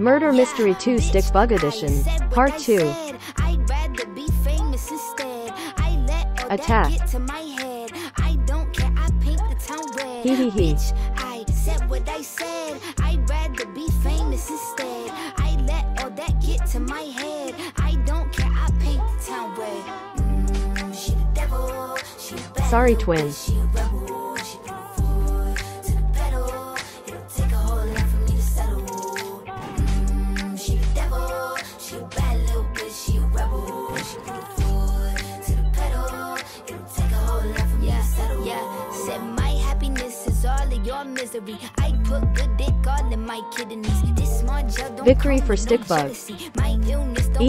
Murder Mystery 2 Stick Bug Edition, Part 2. I'd rather be famous instead. I let all Attack. that get to my head. I don't care, I paint the town red. Hee hee hee. I said what I said. I'd rather be famous instead. I let all that get to my head. I don't care, I paint the town red. Mm, she the devil, she a bad Sorry, twin. Said my happiness is all of your misery. I put good dick all in my kidneys. This small gel don't Victory for Stick Bug. My illness don't